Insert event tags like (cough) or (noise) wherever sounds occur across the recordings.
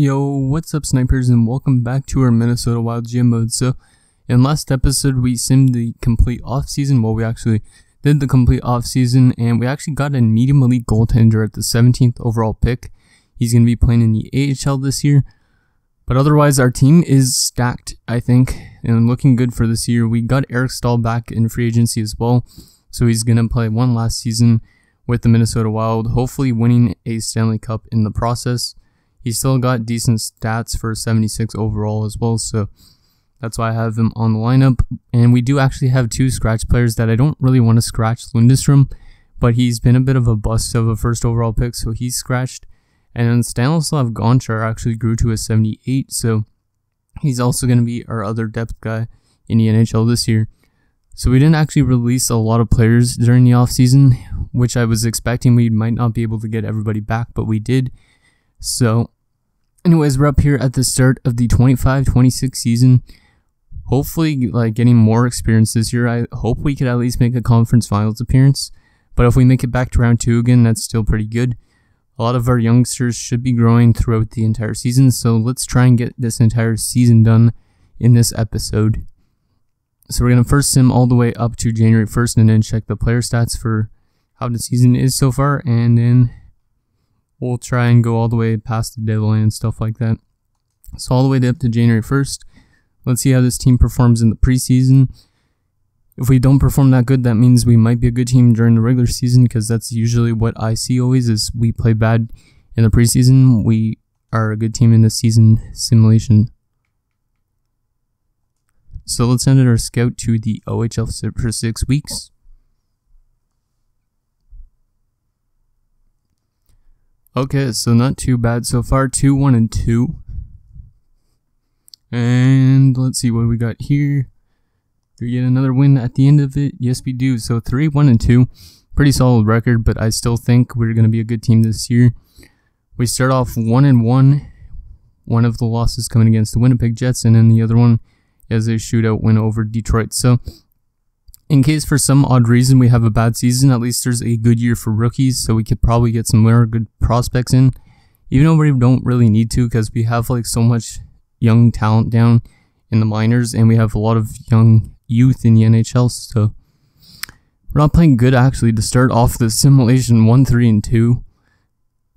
Yo, what's up, snipers, and welcome back to our Minnesota Wild GM mode. So, in last episode, we simmed the complete off season. Well, we actually did the complete off season, and we actually got a medium elite goaltender at the 17th overall pick. He's going to be playing in the AHL this year. But otherwise, our team is stacked, I think, and looking good for this year. We got Eric Staal back in free agency as well, so he's going to play one last season with the Minnesota Wild, hopefully winning a Stanley Cup in the process. He still got decent stats for 76 overall as well, so that's why I have him on the lineup. And we do actually have two scratch players that I don't really want to scratch Lundestrom, but he's been a bit of a bust of a first overall pick, so he's scratched. And then Stanislav Gonchar actually grew to a 78, so he's also going to be our other depth guy in the NHL this year. So we didn't actually release a lot of players during the offseason, which I was expecting we might not be able to get everybody back, but we did. So, anyways, we're up here at the start of the 25-26 season. Hopefully, like getting more experience this year. I hope we could at least make a conference finals appearance. But if we make it back to round two again, that's still pretty good. A lot of our youngsters should be growing throughout the entire season, so let's try and get this entire season done in this episode. So we're going to first sim all the way up to January 1st and then check the player stats for how the season is so far, and then we'll try and go all the way past the deadline and stuff like that. So all the way up to January 1st. Let's see how this team performs in the preseason. If we don't perform that good, that means we might be a good team during the regular season because that's usually what I see always is we play bad in the preseason. We are a good team in the season simulation. So let's send our scout to the OHL for six weeks. Okay, so not too bad so far. 2, 1, and 2. And let's see what we got here. Do we get another win at the end of it? Yes, we do. So 3, 1, and 2. Pretty solid record, but I still think we're going to be a good team this year. We start off 1 and 1. One of the losses coming against the Winnipeg Jets, and then the other one is a shootout win over Detroit. So, in case for some odd reason we have a bad season, at least there's a good year for rookies, so we could probably get some more good prospects in. Even though we don't really need to, because we have like so much young talent down in the minors, and we have a lot of young youth in the NHL, so we're not playing good actually to start off the simulation 1 3 and 2.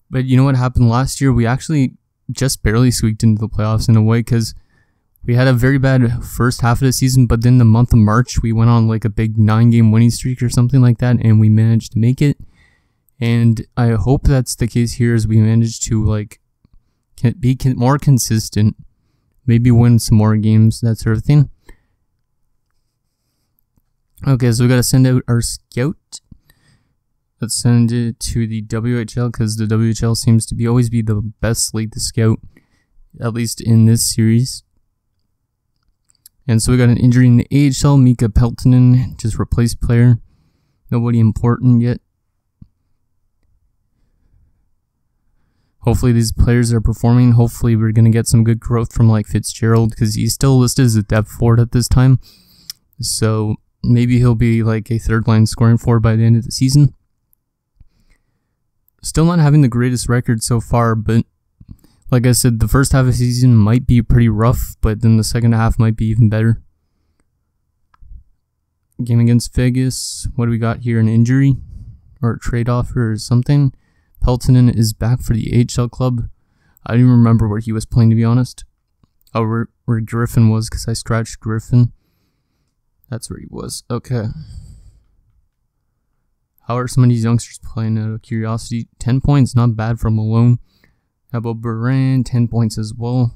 But you know what happened last year? We actually just barely squeaked into the playoffs in a way because we had a very bad first half of the season, but then the month of March we went on like a big nine game winning streak or something like that, and we managed to make it. And I hope that's the case here as we managed to like be more consistent, maybe win some more games, that sort of thing. Okay, so we gotta send out our scout. Let's send it to the WHL because the WHL seems to be always be the best league to scout, at least in this series. And so we got an injury in the AHL. Mika Peltonen, just replaced player. Nobody important yet. Hopefully these players are performing. Hopefully we're going to get some good growth from like Fitzgerald because he's still listed as a depth forward at this time. So maybe he'll be like a third line scoring forward by the end of the season. Still not having the greatest record so far, but like I said, the first half of the season might be pretty rough, but then the second half might be even better. Game against Vegas. What do we got here? An injury or a trade offer or something? Peltonen is back for the HL club. I don't even remember where he was playing to be honest. Oh, where, where Griffin was because I scratched Griffin. That's where he was. Okay. How are some of these youngsters playing out of curiosity? 10 points, not bad for Malone. About Baran? 10 points as well.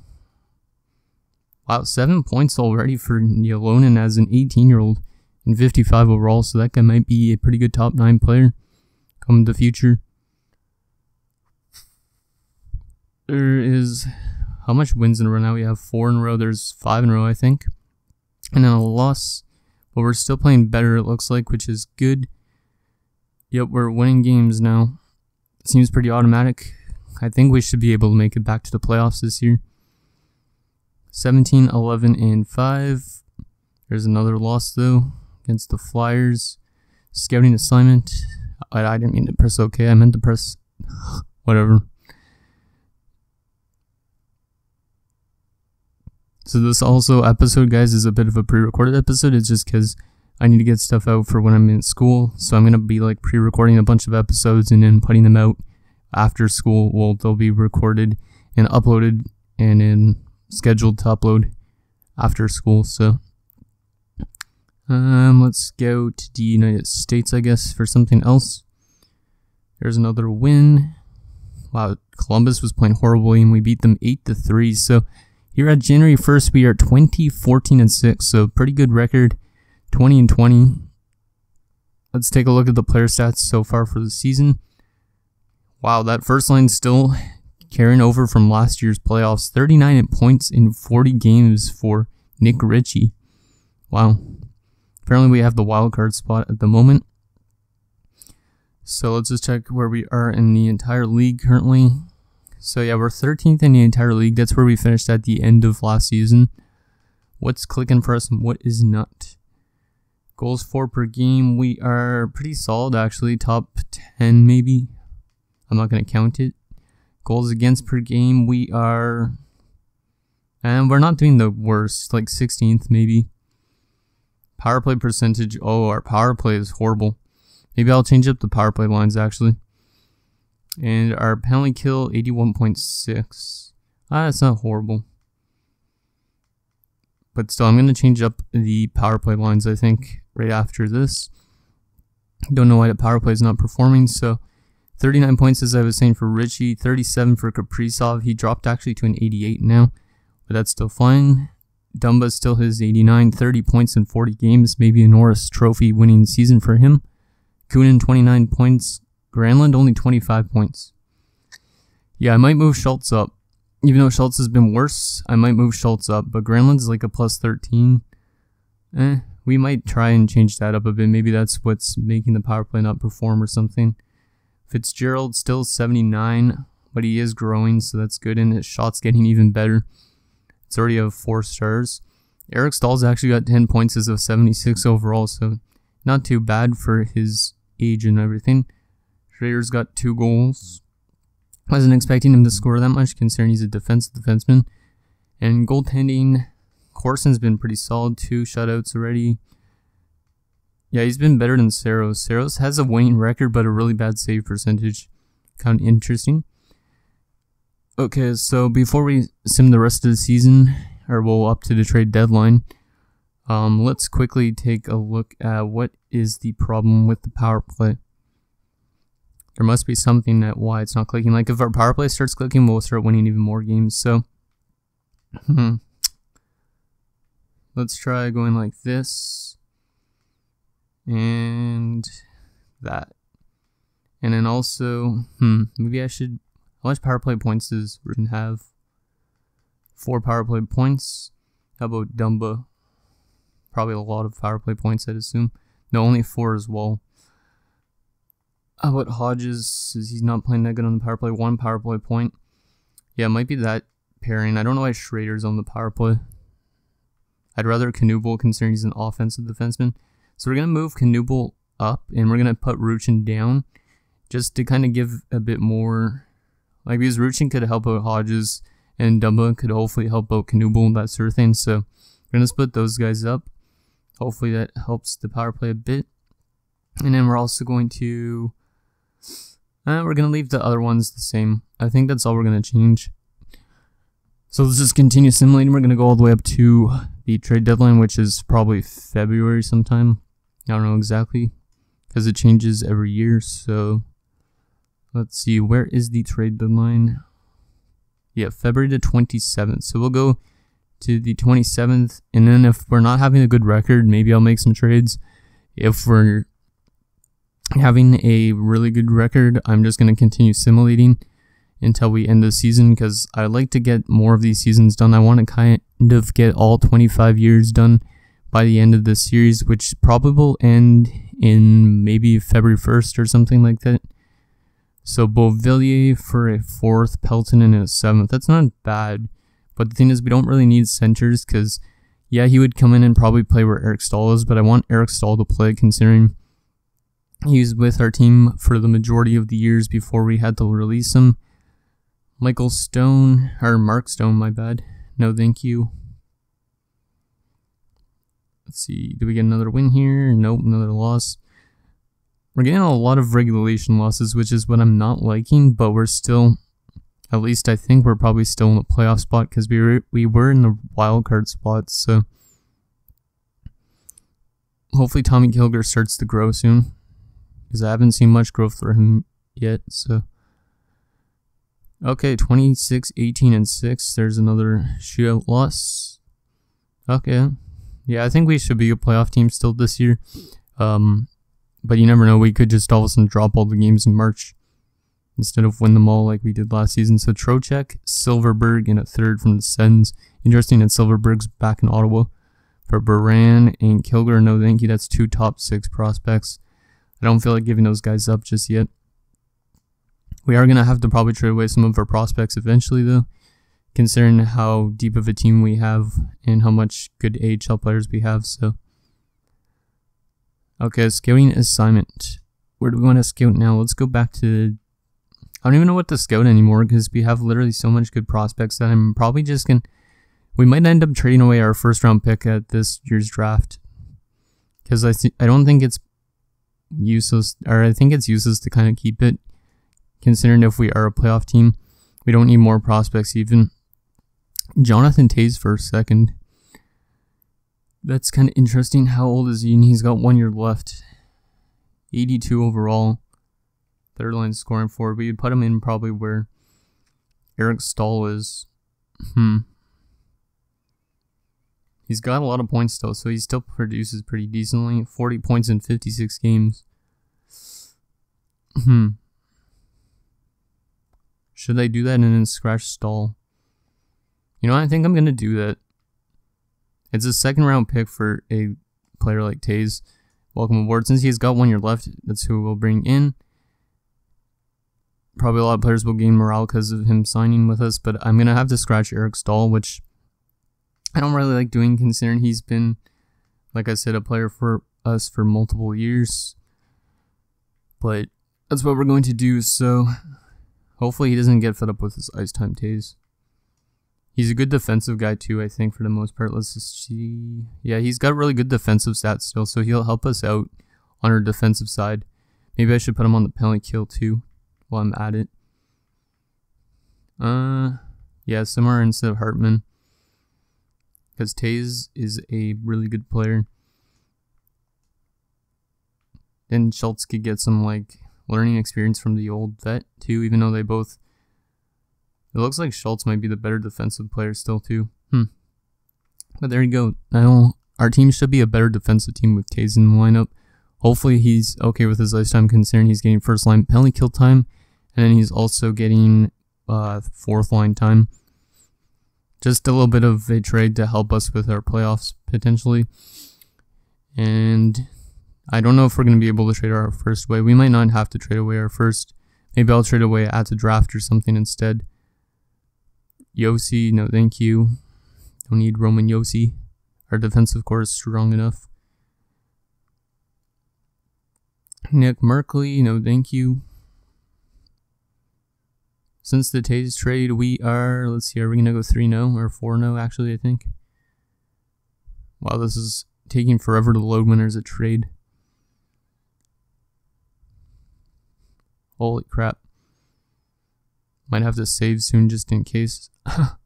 Wow, 7 points already for Yolonen as an 18 year old and 55 overall, so that guy might be a pretty good top 9 player come the future. There is. How much wins in a row now? We have 4 in a row. There's 5 in a row, I think. And then a loss but we're still playing better, it looks like, which is good. Yep, we're winning games now. Seems pretty automatic. I think we should be able to make it back to the playoffs this year. 17, 11, and 5. There's another loss, though, against the Flyers. Scouting assignment. I, I didn't mean to press OK. I meant to press (sighs) whatever. So this also episode, guys, is a bit of a pre-recorded episode. It's just because I need to get stuff out for when I'm in school. So I'm gonna be like pre-recording a bunch of episodes and then putting them out after school. Well, they'll be recorded and uploaded and then scheduled to upload after school. So um, let's go to the United States, I guess, for something else. There's another win. Wow, Columbus was playing horribly and we beat them 8 to 3. So here at January 1st, we are 20, 14, and 6. So pretty good record. 20 and 20. Let's take a look at the player stats so far for the season. Wow, that first line still carrying over from last year's playoffs. 39 points in 40 games for Nick Ritchie. Wow. Apparently, we have the wild card spot at the moment. So let's just check where we are in the entire league currently. So yeah, we're 13th in the entire league. That's where we finished at the end of last season. What's clicking for us and what is not? Goals for per game, we are pretty solid actually, top 10 maybe. I'm not going to count it. Goals against per game, we are. And we're not doing the worst, like 16th maybe. Power play percentage, oh, our power play is horrible. Maybe I'll change up the power play lines actually. And our penalty kill 81.6. Ah, that's not horrible. But still, I'm going to change up the power play lines, I think, right after this. Don't know why the power play is not performing. So 39 points, as I was saying, for Ritchie. 37 for Kaprizov. He dropped actually to an 88 now. But that's still fine. Dumba still his 89. 30 points in 40 games. Maybe a Norris Trophy winning season for him. Kunin 29 points. Granlund only 25 points. Yeah, I might move Schultz up. Even though Schultz has been worse, I might move Schultz up. But Granlund's like a plus 13. Eh, we might try and change that up a bit. Maybe that's what's making the power play not perform or something. Fitzgerald still 79, but he is growing, so that's good. And his shot's getting even better. It's already of four stars. Eric Staal's actually got 10 points as of 76 overall, so not too bad for his age and everything. Schrader's got two goals. Wasn't expecting him to score that much, considering he's a defensive defenseman. And goaltending, Corson's been pretty solid. Two shutouts already. Yeah, he's been better than Saros. Saros has a winning record, but a really bad save percentage. Kind of interesting. Okay, so before we sim the rest of the season, or we'll up to the trade deadline, um, let's quickly take a look at what is the problem with the power play. There must be something that why it's not clicking. Like if our power play starts clicking, we'll start winning even more games. So, hmm. let's try going like this and that. And then also, hmm, maybe I should. How much power play points does Ruchin have? Four power play points. How about Dumba? Probably a lot of power play points, I'd assume. No, only four as well. How about Hodges? Is he's not playing that good on the power play? One power play point. Yeah, it might be that pairing. I don't know why Schrader's on the power play. I'd rather Knuble considering he's an offensive defenseman. So we're going to move Knuble up and we're going to put Ruchin down just to kind of give a bit more. Like, because Ruchin could help out Hodges and Dumba could hopefully help out Knuble and that sort of thing. So we're going to split those guys up. Hopefully that helps the power play a bit. And then we're also going to. Uh, we're going to leave the other ones the same. I think that's all we're going to change. So let's just continue simulating. We're going to go all the way up to the trade deadline, which is probably February sometime. I don't know exactly because it changes every year. So let's see, where is the trade deadline? Yeah, February the 27th. So we'll go to the 27th, and then if we're not having a good record, maybe I'll make some trades. If we're having a really good record, I'm just going to continue simulating until we end the season because I like to get more of these seasons done. I want to kind of get all 25 years done by the end of this series, which probably will end in maybe February 1st or something like that. So Beauvillier for a fourth, Pelton in a seventh. That's not bad. But the thing is, we don't really need centers because, yeah, he would come in and probably play where Eric Staal is, but I want Eric Staal to play considering he was with our team for the majority of the years before we had to release him. Michael Stone, or Mark Stone, my bad. No, thank you. Let's see. Do we get another win here? Nope, another loss. We're getting a lot of regulation losses, which is what I'm not liking, but we're still, at least I think we're probably still in the playoff spot because we were, we were in the wild card spot, so hopefully Tommy Kilgore starts to grow soon because I haven't seen much growth for him yet, so. Okay, 26, 18, and 6. There's another shootout loss. Okay. Yeah, I think we should be a playoff team still this year. Um, but you never know. We could just all of a sudden drop all the games in March instead of win them all like we did last season. So Trocheck, Silverberg, and a third from the Sens. Interesting that Silverberg's back in Ottawa. For Baran and Kilgore, no thank you. That's two top six prospects. I don't feel like giving those guys up just yet. We are going to have to probably trade away some of our prospects eventually, though, considering how deep of a team we have and how much good AHL players we have. So Okay, scouting assignment. Where do we want to scout now? Let's go back to. I don't even know what to scout anymore because we have literally so much good prospects that I'm probably just gonna. We might end up trading away our first round pick at this year's draft because I th- I don't think it's useless or I think it's useless to kind of keep it considering if we are a playoff team, we don't need more prospects even. Jonathan Toews for a second that's kind of interesting. How old is he? And he's got one year left. 82 overall. Third line scoring forward. We would put him in probably where Eric Staal is. Hmm. He's got a lot of points still, so he still produces pretty decently. 40 points in 56 games. Hmm. Should they do that and then scratch Staal? You know, what, I think I'm going to do that. It's a second round pick for a player like Toews. Welcome aboard. Since he's got one year left, that's who we'll bring in. Probably a lot of players will gain morale because of him signing with us, but I'm going to have to scratch Eric Staal, which I don't really like doing considering he's been, like I said, a player for us for multiple years. But that's what we're going to do, so hopefully he doesn't get fed up with his ice time Toews. He's a good defensive guy too, I think, for the most part. Let's just see. Yeah, he's got really good defensive stats still, so he'll help us out on our defensive side. Maybe I should put him on the penalty kill too while I'm at it. Uh, yeah, Simar instead of Hartman. Because Toews is a really good player. Then Schultz could get some, like, learning experience from the old vet too, even though they both it looks like Schultz might be the better defensive player still too. Hmm. But there you go. Now our team should be a better defensive team with Toews in the lineup. Hopefully he's okay with his lifetime concern. He's getting first line penalty kill time, and then he's also getting uh, fourth line time. Just a little bit of a trade to help us with our playoffs potentially. And I don't know if we're going to be able to trade our first away. We might not have to trade away our first. Maybe I'll trade away at the draft or something instead. Josi, no thank you. Don't need Roman Josi. Our defensive core is strong enough. Nick Merkley, no thank you. Since the Toews trade, we are, let's see, are we going to go 3 0 or 4 0 actually, I think? Wow, this is taking forever to load when there's a trade. Holy crap. Might have to save soon just in case. (laughs) well,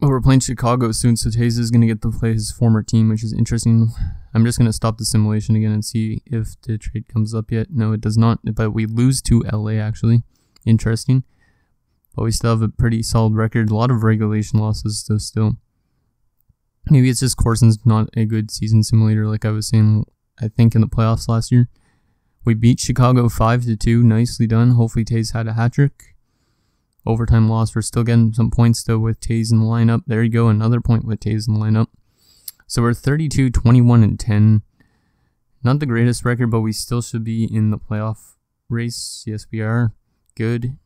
we're playing Chicago soon, so Toews is going to get to play his former team, which is interesting. I'm just going to stop the simulation again and see if the trade comes up yet. No, it does not, but we lose to LA, actually. Interesting. But we still have a pretty solid record. A lot of regulation losses, though, still. Maybe it's just Corson's not a good season simulator, like I was saying, I think, in the playoffs last year. We beat Chicago 5 to 2. Nicely done. Hopefully, Toews had a hat trick overtime loss. We're still getting some points though with Toews in the lineup. There you go, another point with Toews in the lineup. So we're 32, 21, and 10. Not the greatest record, but we still should be in the playoff race. Yes, we are. Good.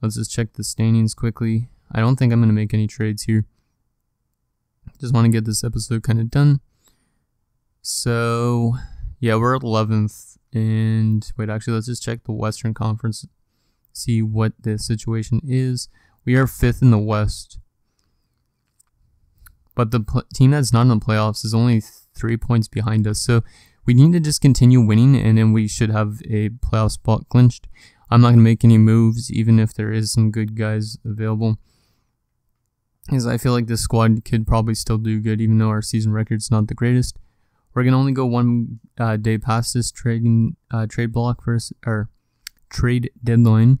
Let's just check the standings quickly. I don't think I'm going to make any trades here. Just want to get this episode kind of done. So, yeah, we're 11th. And wait, actually, let's just check the Western Conference see what the situation is. We are fifth in the West. but the team that's not in the playoffs is only three points behind us. So we need to just continue winning, and then we should have a playoff spot clinched. I'm not going to make any moves, even if there is some good guys available. Because I feel like this squad could probably still do good, even though our season record's not the greatest. We're gonna only go one uh, day past this trading uh, trade block first or trade deadline,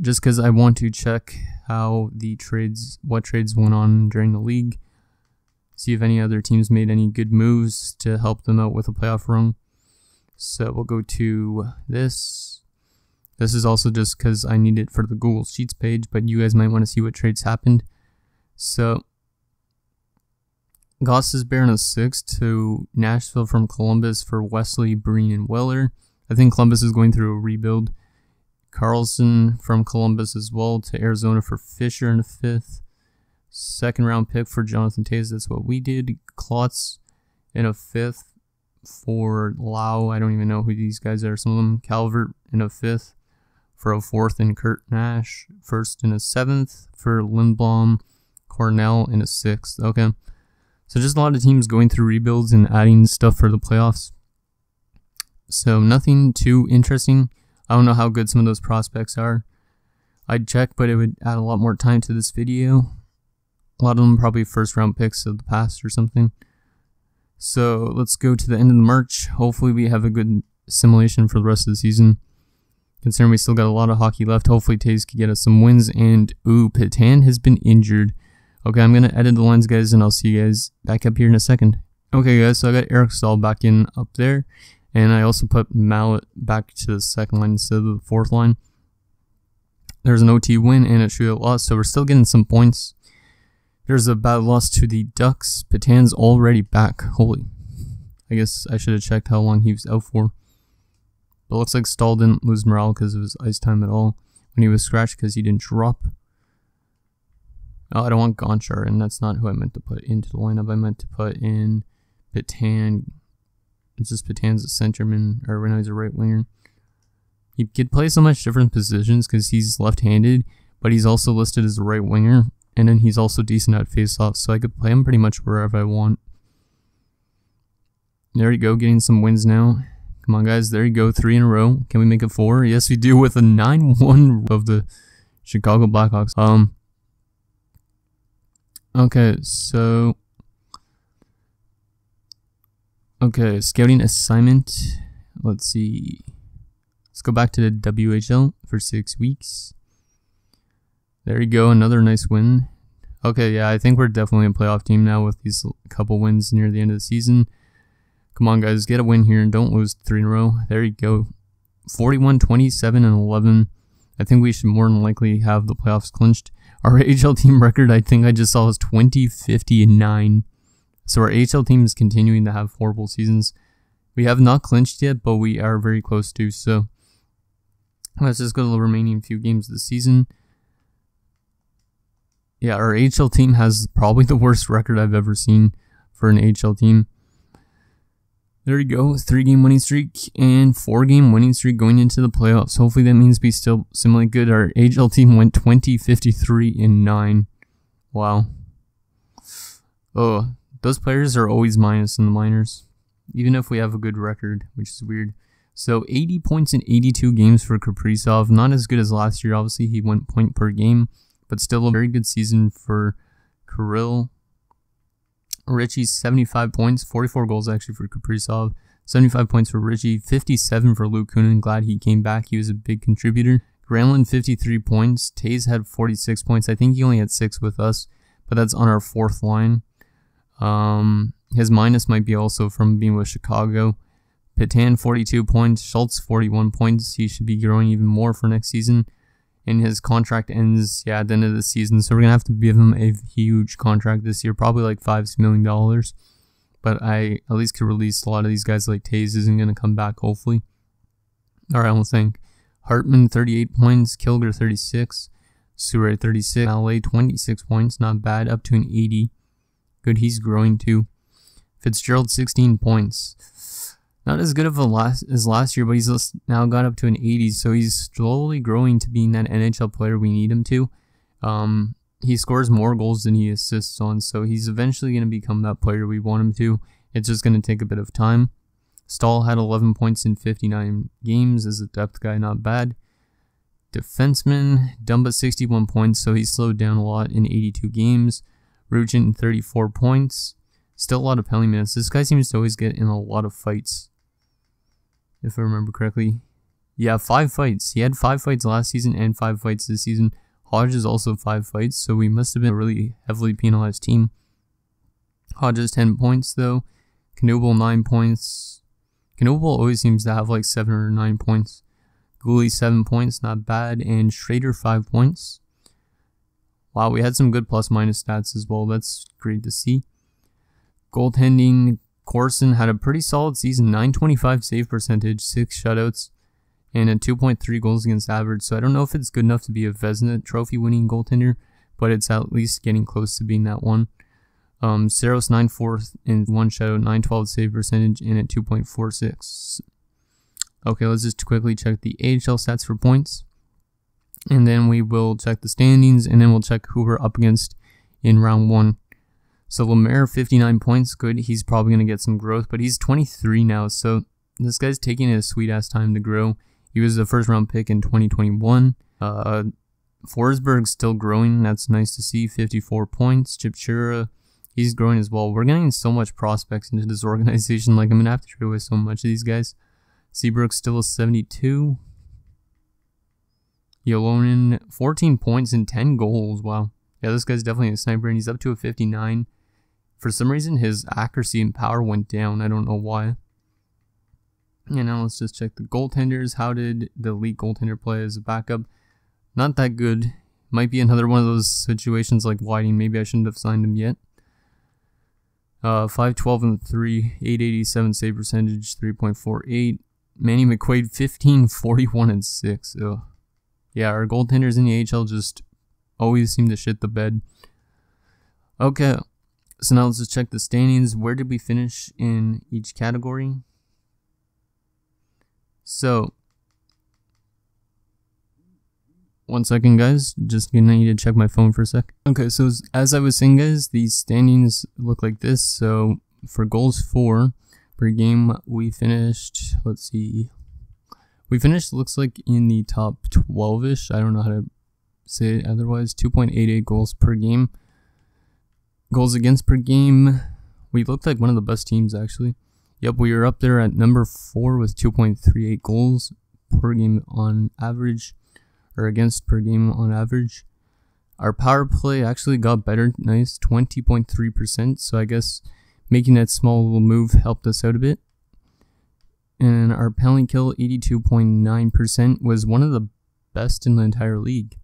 just because I want to check how the trades, what trades went on during the league, see if any other teams made any good moves to help them out with a playoff run. So we'll go to this. This is also just because I need it for the Google Sheets page, but you guys might want to see what trades happened. So Gostisbehere a six to Nashville from Columbus for Wesley, Breen, and Weller. I think Columbus is going through a rebuild. Carlson from Columbus as well to Arizona for Fisher in the fifth. Second round pick for Jonathan Toews. That's what we did. Klotz in a fifth for Lau. I don't even know who these guys are. Some of them. Calvert in a fifth for a fourth and Kurt Nash. First and a seventh for Lindblom. Cornell in a sixth. Okay. So just a lot of teams going through rebuilds and adding stuff for the playoffs. So nothing too interesting. I don't know how good some of those prospects are. I'd check, but it would add a lot more time to this video. A lot of them probably first round picks of the past or something. So let's go to the end of the March. Hopefully we have a good simulation for the rest of the season. Considering we still got a lot of hockey left, hopefully Toews could get us some wins. And ooh, Petan has been injured. Okay, I'm gonna edit the lines, guys, and I'll see you guys back up here in a second. Okay, guys, so I got Eric Staal back in up there, and I also put Mallet back to the second line instead of the fourth line. There's an OT win and a shootout loss, so we're still getting some points. There's a bad loss to the Ducks. Petan's already back. Holy. I guess I should have checked how long he was out for. But looks like Staal didn't lose morale because of his ice time at all when he was scratched because he didn't drop. Oh, I don't want Gonchar, and that's not who I meant to put into the lineup. I meant to put in Petan. It's just Petan's a centerman, or he's a right winger. He could play so much different positions because he's left-handed, but he's also listed as a right winger, and then he's also decent at face-off, so I could play him pretty much wherever I want. There you go, getting some wins now. Come on, guys, there you go, three in a row. Can we make it four? Yes, we do with a 9-1 of the Chicago Blackhawks. Um, Okay, so okay, scouting assignment. Let's see. Let's go back to the WHL for six weeks. There you go, another nice win. Okay, yeah, I think we're definitely a playoff team now with these couple wins near the end of the season. Come on, guys, get a win here and don't lose three in a row. There you go. 41, 27, and 11. I think we should more than likely have the playoffs clinched. Our AHL team record, I think I just saw, was 20, 50, and 9. So our AHL team is continuing to have horrible seasons. We have not clinched yet, but we are very close to. So let's just go to the remaining few games of the season. Yeah, our AHL team has probably (laughs) the worst record I've ever seen for an AHL team. There you go, three game winning streak and four game winning streak going into the playoffs. Hopefully that means we still similarly good. Our AHL team went 20, 53, and 9. Wow. Oh, those players are always minus in the minors, even if we have a good record, which is weird. So 80 points in 82 games for Kaprizov. Not as good as last year, obviously. He went point per game, but still a very good season for Kirill. Ritchie's 75 points, 44 goals actually for Kaprizov, 75 points for Ritchie, 57 for Luke Kunin. Glad he came back. He was a big contributor. Granlund 53 points. Toews had 46 points. I think he only had six with us, but that's on our fourth line. Um, his minus might be also from being with Chicago. Petan, 42 points. Schultz 41 points. He should be growing even more for next season and his contract ends yeah at the end of the season. So we're gonna have to give him a huge contract this year, probably like five million dollars. But I at least could release a lot of these guys like Toews isn't gonna come back hopefully. All right, I don't think Hartman 38 points, Kilgore 36, Sure 36, LA 26 points, not bad, up to an 80. Good, he's growing too. Fitzgerald 16 points. Not as good of a last as last year, but he's now got up to an 80, so he's slowly growing to being that NHL player we need him to. Um, he scores more goals than he assists on, so he's eventually going to become that player we want him to. It's just going to take a bit of time. Staal had 11 points in 59 games as a depth guy, not bad. Defenseman, Dumba 61 points, so he slowed down a lot in 82 games. Rugent 34 points. Still a lot of penalty minutes. This guy seems to always get in a lot of fights. If I remember correctly. Yeah, five fights. He had five fights last season and five fights this season. Hodges also five fights, so we must have been a really heavily penalized team. Hodges 10 points though. Knuble 9 points. Knuble always seems to have like 7 or 9 points. Guhle 7 points, not bad. And Schrader 5 points. Wow, we had some good plus minus stats as well. That's great to see. Goaltending, Corson had a pretty solid season 925 save percentage, 6 shutouts and a 2.3 goals against average. So I don't know if it's good enough to be a Vezina trophy winning goaltender, but it's at least getting close to being that one. Um, Saros 9 4th in one shutout, 912 save percentage, and at 2.46. Okay, let's just quickly check the AHL stats for points. And then we will check the standings, and then we'll check who we're up against in round one. So Lemaire, 59 points, good. He's probably going to get some growth, but he's 23 now, so this guy's taking a sweet ass time to grow. He was a first round pick in 2021. Uh, Forsberg's still growing. That's nice to see. 54 points. Chip Chura, he's growing as well. We're getting so much prospects into this (laughs) organization. Like, I'm going to have to trade away so much of these guys. Seabrook's still a 72. Yolonen, 14 points and 10 goals. Wow. Yeah, this guy's definitely a sniper, and he's up to a 59. For some reason, his accuracy and power went down. I don't know why. And now let's just check the goaltenders. How did the elite goaltender play as a backup? Not that good. Might be another one of those situations like Whiting. Maybe I shouldn't have signed him yet. Uh, 512 and 3, 887 save percentage, 3.48. Manny McQuaid, 15, 41 and 6. Ugh. Yeah, our goaltenders in the AHL just always seem to shit the bed. Okay, so now let's just check the standings. Where did we finish in each category? So, one second, guys. Just gonna need to check my phone for a sec. Okay, so as I was saying, guys, these standings look like this. So, for goals for per game, we finished, let's see, we finished, looks like, in the top 12 ish. I don't know how to say it otherwise. 2.88 goals per game. Goals against per game, we looked like one of the best teams, actually. Yep, we are up there at number four with 2.38 goals per game on average, or against per game on average. Our power play actually got better, nice, 20.3%. So I guess making that small little move helped us out a bit. And our penalty kill, 82.9%, was one of the best in the entire league.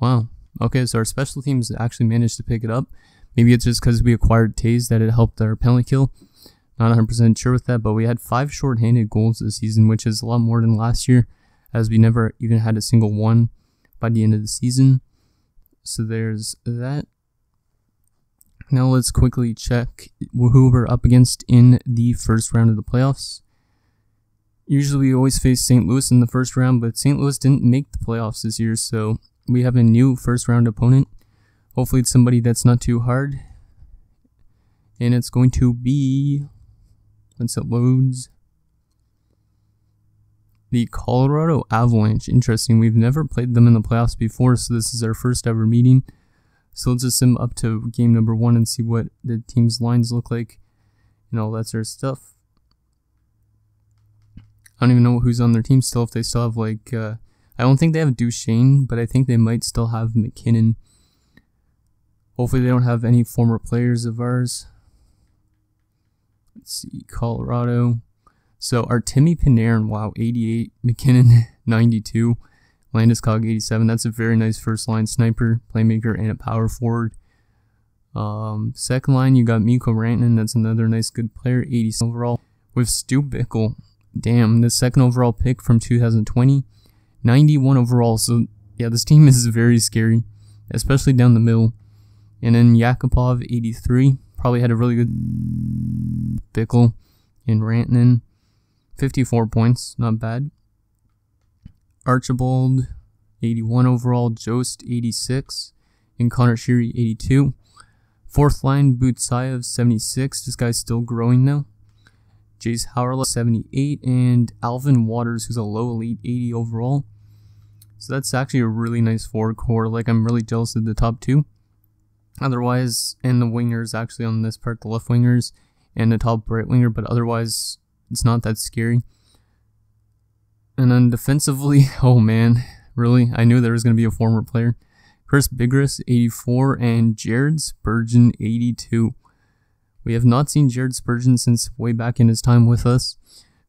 Wow. Okay, so our special teams actually managed to pick it up. Maybe it's just because we acquired Toews that it helped our penalty kill. Not 100% sure with that, but we had five short-handed goals this season, which is a lot more than last year, as we never even had a single one by the end of the season. So there's that. Now let's quickly check who we're up against in the first round of the playoffs. Usually we always face St. Louis in the first round, but St. Louis didn't make the playoffs this year, so we have a new first round opponent. Hopefully it's somebody that's not too hard. And it's going to be once it loads. The Colorado Avalanche. Interesting. We've never played them in the playoffs before, so this is our first ever meeting. So let's just sim up to game number one and see what the team's lines look like and all that sort of stuff. I don't even know who's on their team still. If they still have like, uh, I don't think they have Duchene, but I think they might still have MacKinnon. Hopefully they don't have any former players of ours. Let's see, Colorado. So our Artemi Panarin, wow, 88. MacKinnon, (laughs) 92. Landeskog, 87. That's a very nice first line sniper, playmaker, and a power forward. Um, second line, you got Mikko Rantanen. That's another nice, good player, 80 overall. With Stu Bickle, damn, the second overall pick from 2020, 91 overall. So, yeah, this team (laughs) is very scary, especially down the middle. And then Yakupov, 83 probably had a really good Bickle and Rantanen. 54 points, not bad. Archibald, 81 overall. Jost, 86. and Connor Sheary 82. Fourth line, Butsayev 76. This guy's still growing now. Jace Howrell 78 and Alvin Waters, who's a low elite 80 overall. So that's actually a really nice forward core. Like I'm really jealous of the top two. Otherwise, and the wingers actually on this part, the left wingers and the top right winger, but otherwise it's not that scary. And then defensively, (laughs) oh man, really? I knew there was going to be a former player. Chris Bigras, 84, and Jared Spurgeon, 82. We have not seen Jared Spurgeon since way back in his time with us.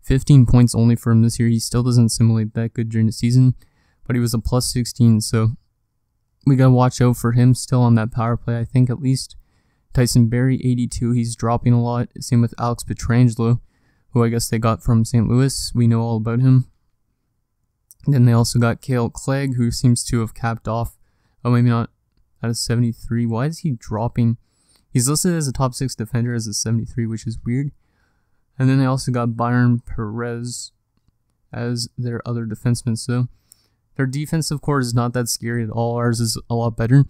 15 points only for him this year. He still doesn't simulate that good during the season, but he was a plus 16, so we gotta watch out for him still on that power play, I think at least. Tyson Barrie, 82, he's dropping a lot. Same with Alex Pietrangelo, who I guess they got from St. Louis. We know all about him. then they also got Kale Clegg, who seems to have capped off. Oh, maybe not at a 73. Why is he dropping? He's listed as a top six defender as a 73, which is weird. And then they also got Byron Perez as their other defenseman. So their defensive core is not that scary at all. Ours is a lot better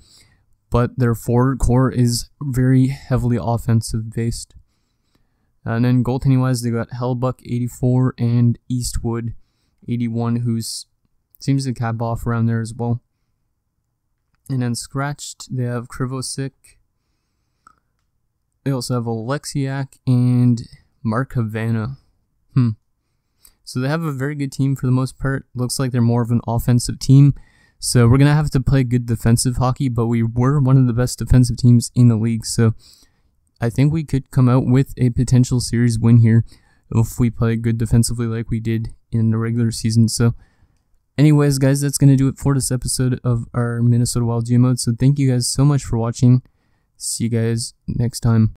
but their forward core is very heavily offensive based. And then goaltending wise, they got Hellebuyck 84 and Eastwood 81, who's seems to cap off around there as well. And then scratched, they have Krivosiek. They also have Oleksiak and Mark Havana. Hmm. So they have a very good team for the most part. Looks like they're more of an offensive team. So we're going to have to play good defensive hockey, but we were one of the best defensive teams in the league. So I think we could come out with a potential series win here if we play good defensively like we did in the regular season. So anyways, guys, that's going to do it for this episode of our Minnesota Wild GM mode. So thank you guys so much for watching. See you guys next time.